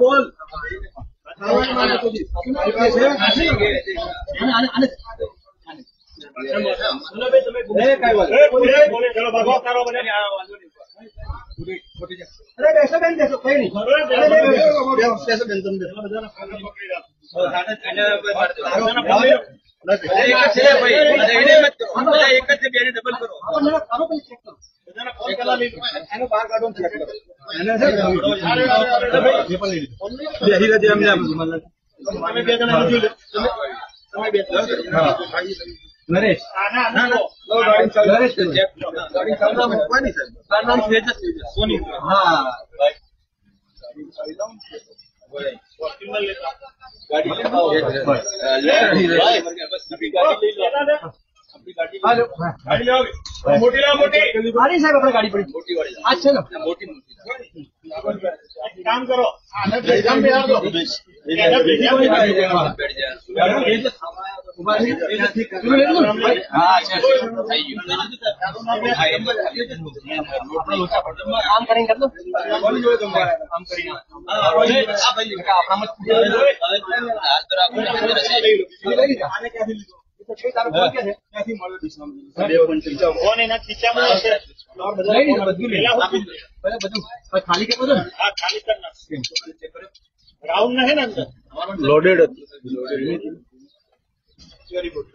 બોલ તમે અરે બેસો બેન બેસો કઈ નહીં. બેસો બેન તમે તમે બે જણા તમે બે નરેશ. મોટી સાહેબ આપણે ગાડી પડી. મોટી વાળી આ છે ને. મોટી મોટી કામ કરો. ભેજા ભેજા આમ કરીને કરતો આમ કરીને ખાલી કે બધું ખાલી કરના રાઉન્ડ ના હે ને લોડેડ લોડેડ વેરી ગુડ